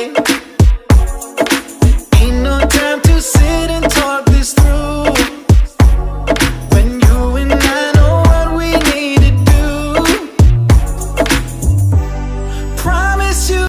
hein?